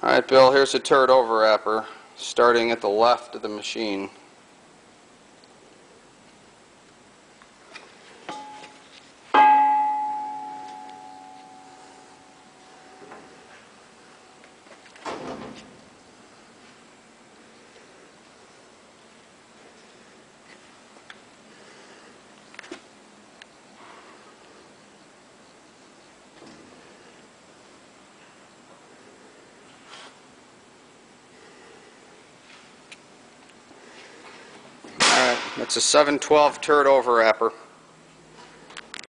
Alright Bill, here's a turret overwrapper, starting at the left of the machine. Alright, that's a 712 turret overwrapper.